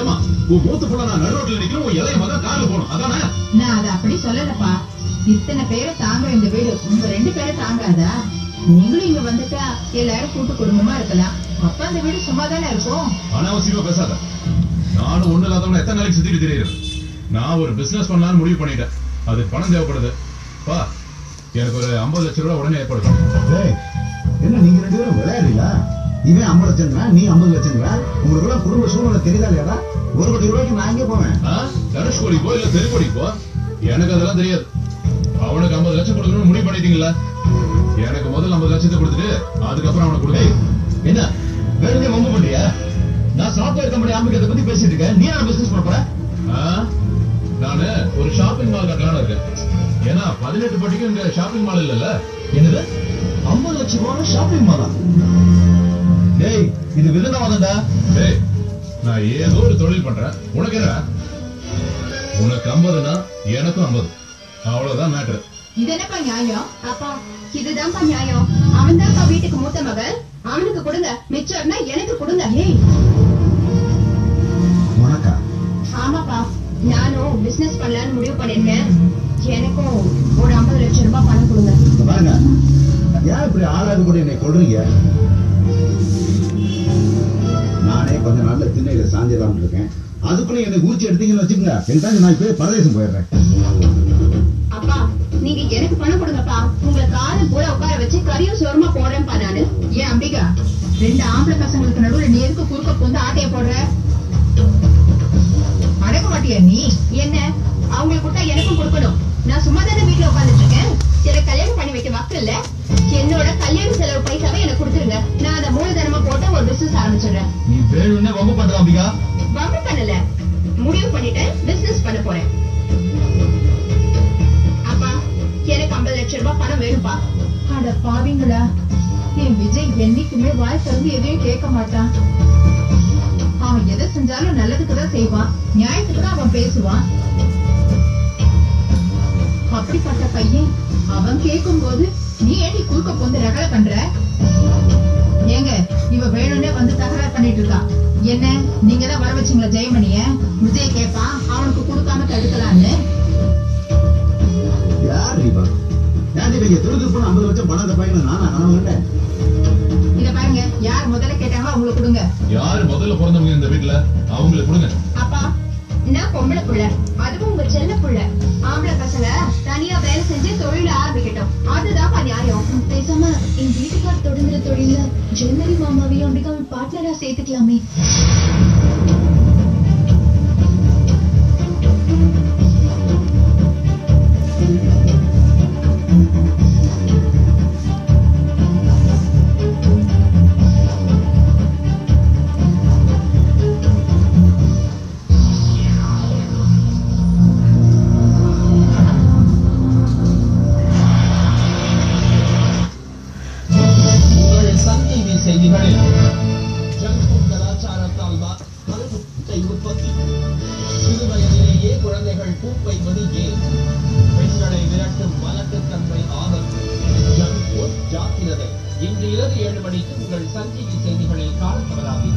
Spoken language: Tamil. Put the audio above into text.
ஏமா உன் மூத்த புள்ள நான் நடுரோட்ல நிக்கிறேன் உன் இளைய மகன் கார்ல போகணும். அதானே? நான் அதை அப்படி சொல்லலப்பா. இத்தனை பேரை தாங்க இந்த வீடு. உங்க ரெண்டு பேரை தாங்காதா? நீங்களும் இங்க வந்துட்டா எல்லாரும் கூட்டு குடும்பமா இருக்கலாம். அப்ப அந்த வீடு சும்மா தானே இருக்கும்? அனாவசியமா பேசாத. நானும் ஒண்ணு இல்லாதவன எத்தனை நாளைக்கு சுத்திட்டு தெரியுது நான் ஒரு பிசினஸ் பண்ணலாம்னு முடிவு பண்ணிட்டேன். அதுக்கு பணம் தேவைப்படுது. பா எனக்கு ஒரு ஐம்பது லட்சம் ரூபாய் உடனே ஏற்படுத்தும் டேய், என்ன நீங்க ரெண்டு பேரும் விளையாடுறீங்களா? இவன் ஐம்பது லட்சங்கிறா நீ ஐம்பது லட்சங்கிறா உங்களுக்கு எல்லாம் குடும்ப சூழ்நிலை தெரியுதா இல்லையாடா? ஒரு கோடி ரூபாய்க்கு நான் எங்கே போவேன்? தனுஷ் கோடி போ இல்ல தெருக்கோடிக்கோ எனக்கு அதெல்லாம் தெரியாது. அவனுக்கு ஐம்பது லட்சம் கொடுக்கணும்னு முடிவு பண்ணிட்டீங்களா? எனக்கு முதல் ஐம்பது லட்சத்தை கொடுத்துட்டு அதுக்கப்புறம் அவனை கொடுங்க என்ன? வேணுமே வம்பு பண்றியா நான் சாஃப்ட்வேர் கம்பெனி ஆரம்பிக்கிறத பத்தி பேசிட்டு இருக்கேன். நீ என்ன பிசினஸ் பண்ண போற? நானு ஒரு ஷாப்பிங் மால் கட்டலாம்னு இருக்கேன். ஏன்னா பதினெட்டு பட்டிக்கும் இங்க ஷாப்பிங் மால் இல்லல்ல. என்னது? ஐம்பது லட்சம் ரூபாய் ஷாப்பிங் மாலா டேய் இது விருதாவாதம்டா டேய் நான் ஏதோ ஒரு தொழில் பண்றேன். உனக்கு என்ன உனக்கு ஐம்பதுனா எனக்கும் ஐம்பது. அவ்வளவுதான் மேட்ரு இது என்னப்பா நியாயம்? அப்பா இதுதான்ப்பா நியாயம். அவன் தான்ப்பா வீட்டுக்கு மூத்த மகள். அவனுக்கு கொடுங்க. மிச்சம்னா எனக்கு கொடுங்க. ஏய். உனக்கா? ஆமாப்பா. நானும் பிசினஸ் பண்ணலாம்னு முடிவு பண்ணிருக்கேன் எனக்கும் ஒரு ஐம்பது லட்சம் ரூபாய் பணம் கொடுங்க. இங்க பாருங்க. ஏன் இப்படி ஆளாது கூட என்னை கொள்றீங்க கொஞ்ச நாள்ல திண்ணையில சாஞ்சிடலாம்னு இருக்கேன். அதுக்குள்ள என்னை ஊச்சி எடுத்தீங்கன்னு வச்சுக்கோங்க. என்கிட்ட நான் இப்பவே பரதேசம் போயிடுறேன். அப்பா நீங்க எனக்கு பணம் கொடுங்கப்பா. உங்களை காலம் உட்கார வச்சு கரியும் சோறுமா போடுறேன்ப்பா நானு. ஏன் ரெண்டு ஆம்பளை பசங்களுக்கு நீ எதுக்கு குறுக்க வந்து ஆட்டைய போடுற? அடங்க மாட்டியா நீ? என்ன? அவங்களுக்கு கொடுத்தா எனக்கும் கொடுக்கணும். நான் சும்மா தானே வீட்டுல உட்கார்ந்துட்டு இருக்கேன். எனக்கு கல்யாணம் பண்ணி வைக்க வக்கு இல்ல. என்னோட கல்யாண செலவு பைசாவை எனக்கு கொடுத்துருங்க. நான் அதை வேணும்னே வம்பு பண்ற அம்பிகா. வம்பு பண்ணல. முடிவு பண்ணிட்டேன் பிசினஸ் பண்ண போறேன். அப்பா எனக்கு ஐம்பது லட்சம் ரூபாய் பணம் வேணும்பா அட பாவிங்களா என் விஜய் என்னைக்குமே வாய் திறந்து எதையும் கேட்க மாட்டான். அவன் எதை செஞ்சாலும் நல்லதுக்கு தான் செய்வான். நியாயத்துக்கு தான் அவன் பேசுவான். அப்படிப்பட்ட பையன் அவன் கேட்கும் போது நீ ஏன் நீ குறுக்க பொந்து ரகலை பண்ற? பண்ணிட்டு என்ன? நீங்க தான் வர வச்சீங்களா ஜெயமணிய? விஜய் கேட்பான் அவனுக்கு கொடுக்காம தடுக்கலான்னு. யார் ஏன் ஐம்பது லட்சம் பணம் பையனை நானா இத பாருங்க யார் முதல்ல கேட்டாங்களோ அவங்களுக்கு கொடுங்க. யாரு முதல்ல பிறந்தவங்க இந்த வீட்டுல அவங்களுக்கு கொடுங்க. அப்பா நான் பொம்பளை புள்ள? அதுவும் உங்க செல்ல புள்ள. ஆம்பளை பசங்க தனியா வேலை செஞ்சு தொழில ஆரம்பிக்கட்டும். அதுதான் நியாயம். தொடங்குற ஜெனரி மாமாவையும் அம்பிகாவை பார்ட்னரா சேர்த்துக்கலாமே. செய்திகளில் கலாச்சாரத்தால் உற்பத்தி சிறு வயதிலேயே குழந்தைகள் பூப்பைவது ஏன் பெண்களை விரட்டும் மலட்டுத்தன்மை ஆபத்து ஜங்க் ஜாக்கிரதை. இன்று இரவு ஏழு மணிக்கு உங்கள் சன் செய்திகளில் காண தவறாதீர்கள்